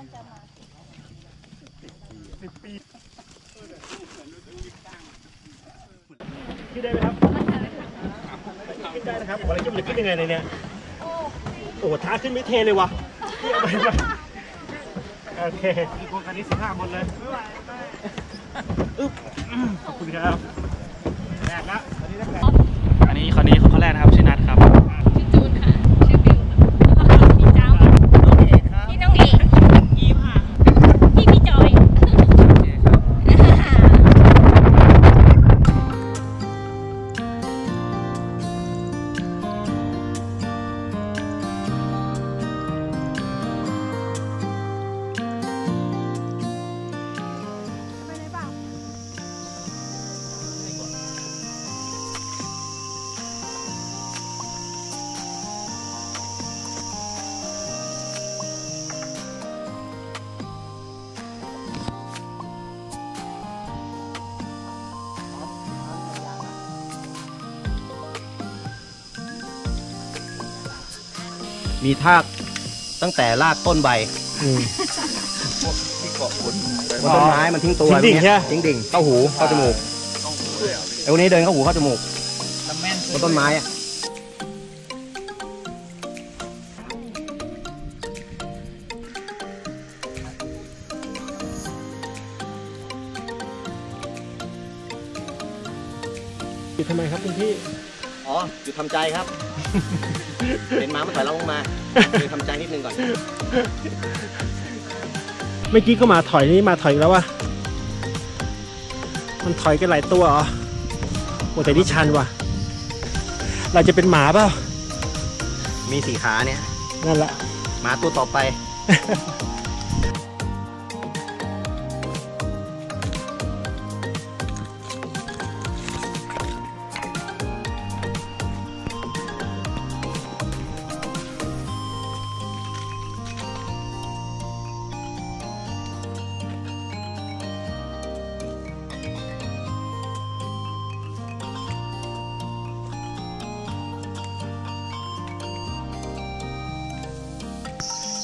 น่าจะมาขึ้นได้ไหมครับขึ้นได้นะครับวันนี้จะขึ้นยังไงในเนี้ยโอ้โหท้าขึ้นไม่เทเลยวะเอาไปไปโอเคอีกคนคันนี้สิบห้าหมดเลยอึ๊บขอบคุณครับ มีทากตั้งแต่รากต้นใบอืมบนต้นไม้มันทิ้งตัวทิ้งดิ่งเนี่ยใช่ไหม ทิ้งดิ่งเข้าหูเข้าจมูกไอ้วันนี้เดินเข้าหูเข้าจมูกบนต้นไม้อะปิดทำไมครับคุณพี่ อ๋อหยุดทำใจครับ เป็นม้ามันถอยเราลงมาหยุดทำใจนิดนึงก่อน เมื่อกี้ก็มาถอยนี่มาถอยอีกแล้ววะมันถอยกันหลายตัวเหรอโอ้แต่นี่ชันว่ะ เราจะเป็นหมาเปล่า มีสี่ขาเนี่ย นั่นแหละ หมาตัวต่อไป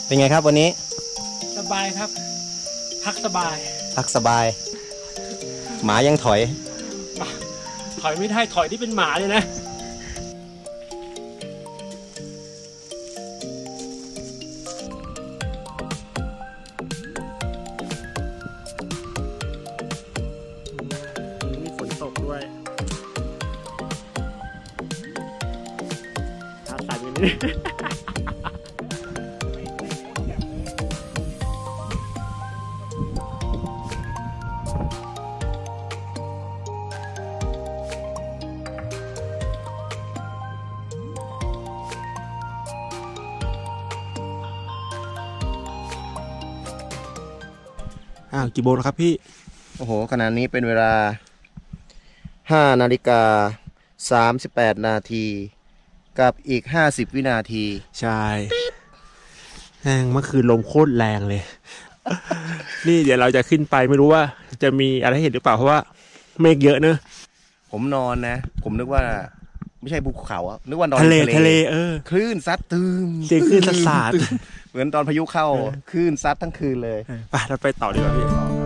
เป็นไงครับวันนี้สบายครับ พักสบาย พักสบาย หมายังถอย ถอยไม่ได้ถอยที่เป็นหมาเลยนะมีฝนตกด้วยขาสั่นอ อ้าวกี่โมงแล้วครับพี่ โอ้โหขณะนี้เป็นเวลา5นาฬิกา38นาที กับอีก50วินาที ใช่แม่งเมื่อคืนลมโคตรแรงเลย นี่เดี๋ยวเราจะขึ้นไปไม่รู้ว่า จะมีอะไรให้เห็นหรือเปล่าเพราะว่าเมฆเยอะเนอะผมนอนนะ ผมนึกว่า ไม่ใช่ภูเขาอะนึกว่านอนทะเลอยู่ทะเลเออคลื่นซัดตืมเสียงคลื่นซัดสาดตืมเหมือนตอนพายุเข้าเออคลื่นซัดทั้งคืนเลยไปเราไปต่อดีกว่าพี่